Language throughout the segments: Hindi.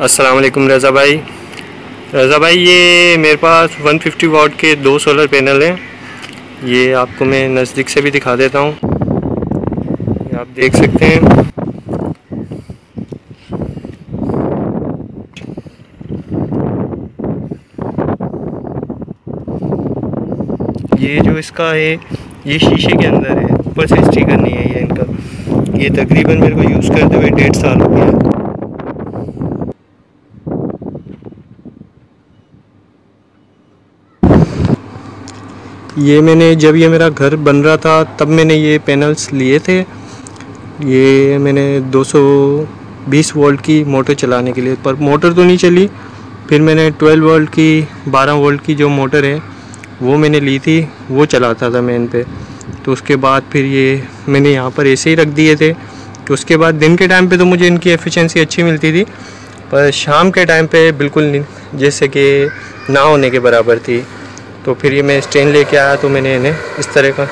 वालेकुम रज़ा भाई। रज़ा भाई, ये मेरे पास 150 फिफ्टी वाट के दो सोलर पैनल हैं। ये आपको मैं नज़दीक से भी दिखा देता हूँ। आप देख सकते हैं। ये जो इसका है, ये शीशे के अंदर है। ऊपर से स्टिकर नहीं है ये इनका। ये तकरीबन मेरे को यूज़ करते हुए डेढ़ साल हो गया ये मैंने जब ये मेरा घर बन रहा था, तब मैंने ये पैनल्स लिए थे। ये मैंने 220 वोल्ट की मोटर चलाने के लिए, पर मोटर तो नहीं चली। फिर मैंने 12 वोल्ट की 12 वोल्ट की जो मोटर है, वो मैंने ली थी, वो चलाता था मैं इन पर तो उसके बाद फिर ये मैंने यहाँ पर ऐसे ही रख दिए थे। तो उसके बाद दिन के टाइम पे तो मुझे इनकी एफिशिएंसी अच्छी मिलती थी, पर शाम के टाइम पे बिल्कुल नहीं, जैसे कि ना होने के बराबर थी। तो फिर ये मैं स्टैंड लेके आया तो मैंने इन्हें इस तरह का,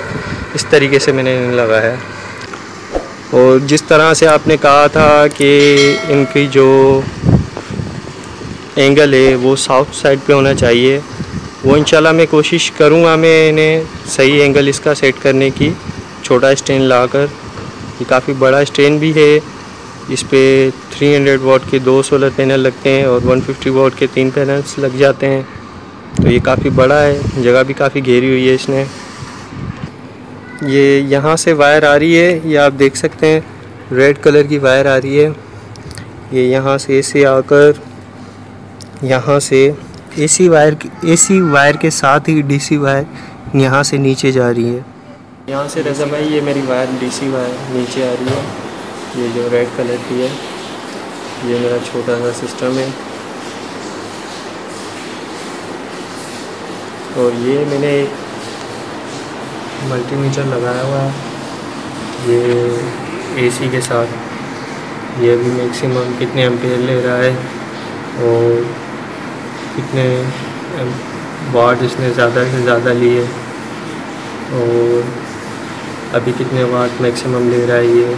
इस तरीके से मैंने इन्हें लगाया और जिस तरह से आपने कहा था कि इनकी जो एंगल है वो साउथ साइड पे होना चाहिए, वो इंशाल्लाह मैं कोशिश करूँगा मैं इन्हें सही एंगल इसका सेट करने की, छोटा स्टैंड लाकर। ये काफ़ी बड़ा स्टैंड भी है, इस पर 300 वॉट के दो सोलर पैनल लगते हैं और 150 वॉट के तीन पैनल्स लग जाते हैं। तो ये काफ़ी बड़ा है, जगह भी काफ़ी घेरी हुई है इसने। ये यहाँ से वायर आ रही है, ये आप देख सकते हैं, रेड कलर की वायर आ रही है। ये यहाँ से ऐसे आकर यहाँ से एसी वायर एसी वायर के साथ ही डीसी वायर यहाँ से नीचे जा रही है। यहाँ से रजा भाई, ये मेरी वायर डीसी वायर नीचे आ रही है। ये जो रेड कलर की है, ये मेरा छोटा सा सिस्टम है। और ये मैंने एक मल्टीमीटर लगाया हुआ है। ये एसी के साथ। ये अभी मैक्सिमम कितने एम्पेयर ले रहा है और कितने वाट इसने ज़्यादा से ज़्यादा लिए। और अभी कितने वाट मैक्सिमम ले रहा है ये।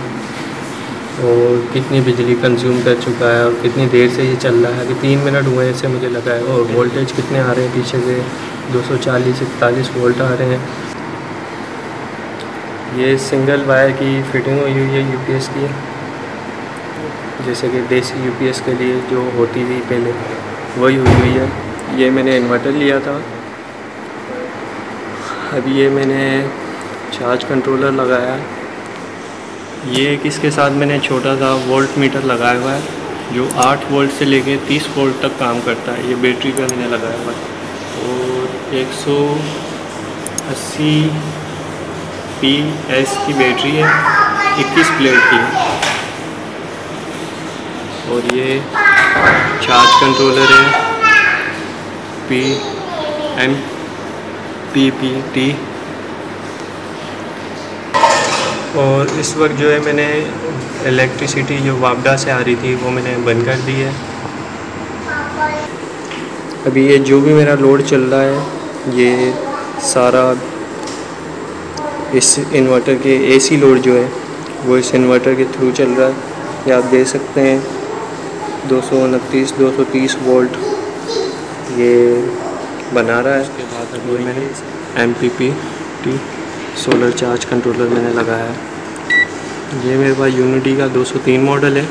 और कितनी बिजली कंज्यूम कर चुका है और कितनी देर से ये चल रहा है। कि तीन मिनट हुए ऐसे मुझे लगा है। और वोल्टेज कितने आ रहे हैं पीछे से? 240 इकतालीस वोल्ट आ रहे हैं। ये सिंगल वायर की फिटिंग हुई हुई है यूपीएस की। जैसे कि देसी यूपीएस के लिए जो होती थी पहले, वही हुई हुई है। ये मैंने इन्वर्टर लिया था। अभी ये मैंने चार्ज कंट्रोलर लगाया। ये किसके साथ मैंने छोटा सा वोल्ट मीटर लगाया हुआ है, जो 8 वोल्ट से लेके 30 वोल्ट तक काम करता है। ये बैटरी का मैंने लगाया हुआ है। और 180 पी एस की बैटरी है 21 प्लेट की। है और ये चार्ज कंट्रोलर है, P M P P T. और इस वक्त जो है मैंने इलेक्ट्रिसिटी जो वापडा से आ रही थी, वो मैंने बंद कर दी है। अभी ये जो भी मेरा लोड चल रहा है ये सारा इस इन्वर्टर के एसी लोड जो है वो इस इन्वर्टर के थ्रू चल रहा है। ये आप देख सकते हैं दो सौ उनतीस दो सौ तीस वोल्ट ये बना रहा है। उसके बाद अभी मैंने M P P T solar charge controller मैंने लगाया है। ये मेरे पास यूनिटी का 203 मॉडल है।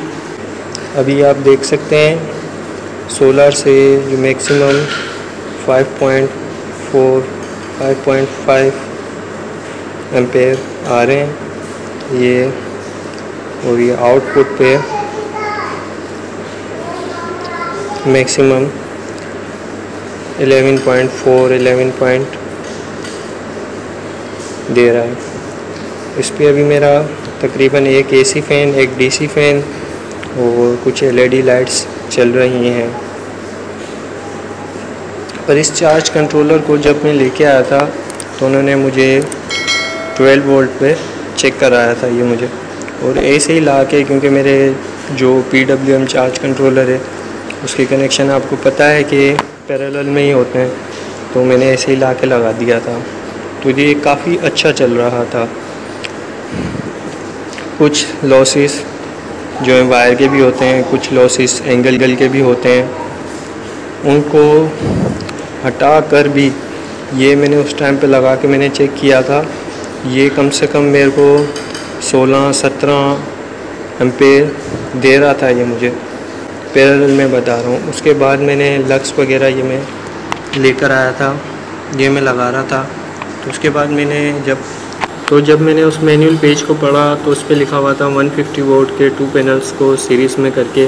अभी आप देख सकते हैं सोलर से जो मैक्सिमम 5.4 5.5 एम्पेयर आ रहे हैं। ये और ये आउटपुट पे मैक्सिमम 11.4 11 पॉइंट दे रहा है। इस पर अभी मेरा तकरीबन एक एसी फ़ैन एक डीसी फ़ैन और कुछ एलईडी लाइट्स चल रही हैं। पर इस चार्ज कंट्रोलर को जब मैं लेके आया था तो उन्होंने मुझे 12 वोल्ट पे चेक कराया था ये मुझे। और ऐसे ही ला के क्योंकि मेरे जो P W M charge controller है, उसके कनेक्शन आपको पता है कि पैरेलल में ही होते हैं तो मैंने ऐसे ही ला के लगा दिया था। तो ये काफ़ी अच्छा चल रहा था। कुछ लॉसेस जो है वायर के भी होते हैं, कुछ लॉसेस एंगल गल के भी होते हैं, उनको हटा कर भी ये मैंने उस टाइम पे लगा के मैंने चेक किया था। ये कम से कम मेरे को 16 17 एम्पेयर दे रहा था ये मुझे। पैरेलल में बता रहा हूँ। उसके बाद मैंने लक्स वगैरह ये मैं लेकर आया था। ये मैं लगा रहा था। तो उसके बाद मैंने जब तो जब मैंने उस मैनुअल पेज को पढ़ा तो उस पर लिखा हुआ था 150 वोल्ट के टू पैनल्स को सीरीज़ में करके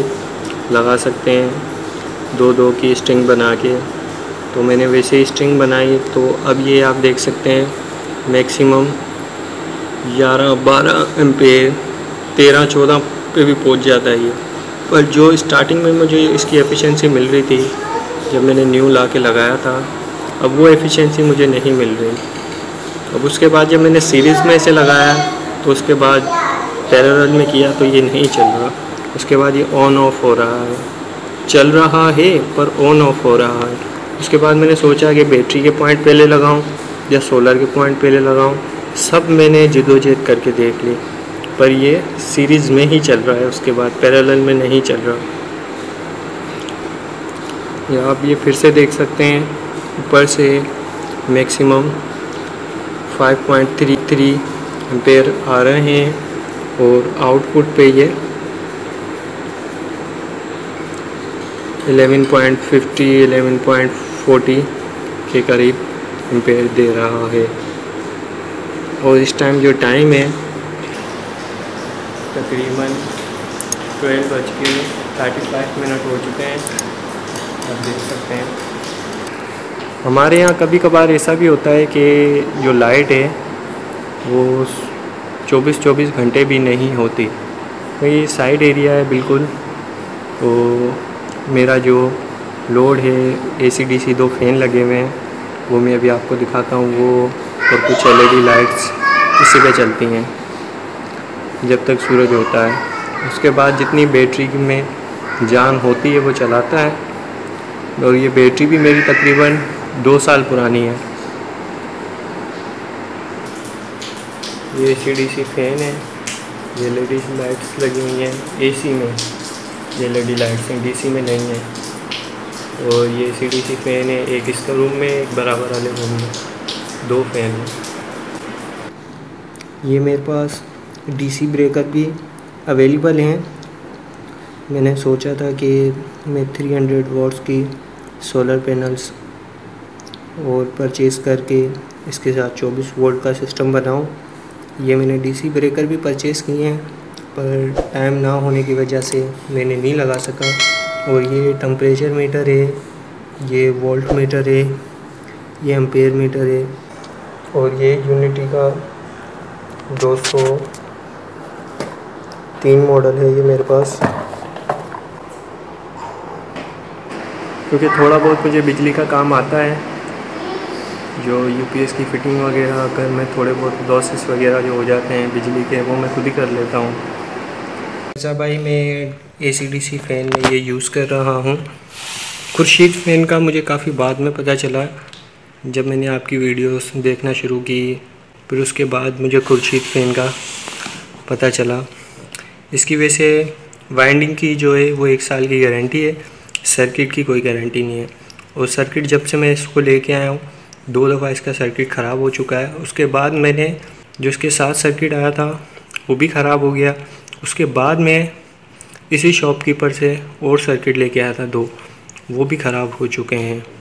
लगा सकते हैं। दो दो की स्ट्रिंग बना के। तो मैंने वैसे ही स्ट्रिंग बनाई तो अब ये आप देख सकते हैं मैक्सिमम 11 12 एम्पेयर तेरह, चौदह पे भी पहुँच जाता है ये। पर जो स्टार्टिंग में मुझे इसकी एफिशिएंसी मिल रही थी, जब मैंने न्यू ला के लगाया था, अब वो एफिशिएंसी मुझे नहीं मिल रही। अब उसके बाद जब मैंने सीरीज़ में इसे लगाया तो उसके बाद पैरेलल में किया तो ये नहीं चल रहा। उसके बाद ये ऑन ऑफ़ हो रहा है। चल रहा है, पर ऑन ऑफ़ हो रहा है। उसके बाद मैंने सोचा कि बैटरी के पॉइंट पहले लगाऊँ या सोलर के पॉइंट पहले लगाऊँ। सब मैंने जदोजहद करके देख ली। पर ये सीरीज़ में ही चल रहा है, उसके बाद पैरेलल में नहीं चल रहा। या आप ये फिर से देख सकते हैं, ऊपर से मैक्सिमम 5.33 एम्पेयर आ रहे हैं और आउटपुट पे ये 11.50 11.40 के करीब एम्पेयर दे रहा है। और इस टाइम जो टाइम है, तकरीबन ट्वेल्व बज के थर्टी फाइव मिनट हो चुके हैं। आप देख सकते हैं। हमारे यहाँ कभी कभार ऐसा भी होता है कि जो लाइट है, वो 24-24 घंटे भी नहीं होती। तो ये साइड एरिया है बिल्कुल। तो मेरा जो लोड है एसी डीसी दो फ़ैन लगे हुए हैं। वो मैं अभी आपको दिखाता हूँ, वो और कुछ एलईडी लाइट्स इसी पे चलती हैं, जब तक सूरज होता है। उसके बाद जितनी बैटरी में जान होती है, वो चलाता है। और ये बैटरी भी मेरी तकरीबन दो साल पुरानी है। ये डी सी फ़ैन है, ये एल लाइट्स लगी हुई हैं एसी में। ये एल लाइट्स हैं डीसी में नहीं है। और ये सी डी सी फ़ैन है। एक इसका रूम में, एक बराबर वाले रूम में। दो फ़ैन हैं। ये मेरे पास डीसी ब्रेकर भी अवेलेबल हैं। मैंने सोचा था कि मैं 300 वॉट्स की सोलर पैनल्स और परचेज़ करके इसके साथ 24 वोल्ट का सिस्टम बनाऊँ। ये मैंने डीसी ब्रेकर भी परचेज़ किए हैं, पर टाइम ना होने की वजह से मैंने नहीं लगा सका। और ये टम्परेचर मीटर है, ये वोल्ट मीटर है, ये एम्पेयर मीटर है और ये यूनिटी का 200 तीन मॉडल है ये मेरे पास। क्योंकि थोड़ा बहुत मुझे बिजली का काम आता है, जो यूपीएस की फ़िटिंग वगैरह, अगर मैं थोड़े बहुत लॉसेस वगैरह जो हो जाते हैं बिजली के, वो मैं खुद ही कर लेता हूँ। ऐसा भाई मैं ए सी फ़ैन में ये यूज़ कर रहा हूँ। खुर्शीद फ़ैन का मुझे काफ़ी बाद में पता चला, जब मैंने आपकी वीडियोस देखना शुरू की, फिर उसके बाद मुझे खुर्शीद फ़ैन का पता चला। इसकी वजह से वाइंडिंग की जो है, वो एक साल की गारंटी है। सर्किट की कोई गारंटी नहीं है। और सर्किट जब से मैं इसको लेके आया हूँ, दो दफ़ा इसका सर्किट ख़राब हो चुका है। उसके बाद मैंने जो इसके साथ सर्किट आया था, वो भी ख़राब हो गया। उसके बाद मैं इसी शॉपकीपर से और सर्किट लेके आया था दो। वो भी ख़राब हो चुके हैं।